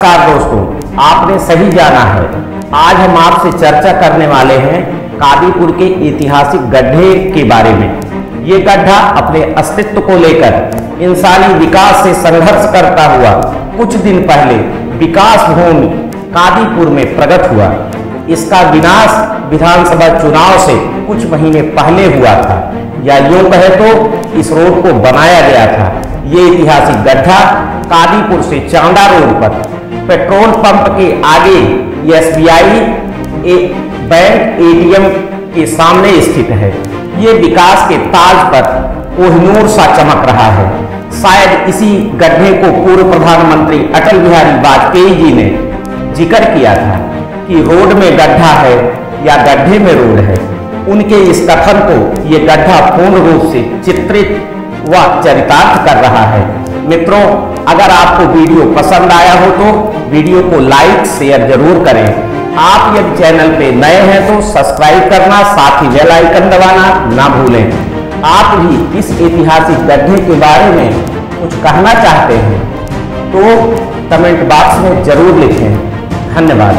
नमस्कार दोस्तों, आपने सही जाना है। आज हम आपसे चर्चा करने वाले हैं कादीपुर के ऐतिहासिक गड्ढे के बारे में। ये गड्ढा अपने अस्तित्व को लेकर इंसानी विकास से संघर्ष करता हुआ कुछ दिन पहले विकास भूमि कादीपुर में प्रकट हुआ। इसका विनाश विधानसभा चुनाव से कुछ महीने पहले हुआ था। या यूँ कहे तो इस रोड को बनाया गया था। ये ऐतिहासिक गड्ढा कादीपुर से चांदा रोड पर पेट्रोल पंप के आगे एस एसबीआई बैंक, एटीएम के सामने स्थित है। ये विकास के ताज पर कोहिनूर सा चमक रहा है। शायद इसी गड्ढे को पूर्व प्रधानमंत्री अटल बिहारी वाजपेयी जी ने ज़िक्र किया था कि रोड में गड्ढा है या गड्ढे में रोड है। उनके इस कथन को ये गड्ढा पूर्ण रूप से चित्रित व चरितार्थ कर रहा है। मित्रों, अगर आपको वीडियो पसंद आया हो तो वीडियो को लाइक, शेयर ज़रूर करें। आप यदि चैनल पे नए हैं तो सब्सक्राइब करना, साथ ही बेल आइकन दबाना ना भूलें। आप भी इस ऐतिहासिक गड्ढे के बारे में कुछ कहना चाहते हैं तो कमेंट बॉक्स में ज़रूर लिखें। धन्यवाद।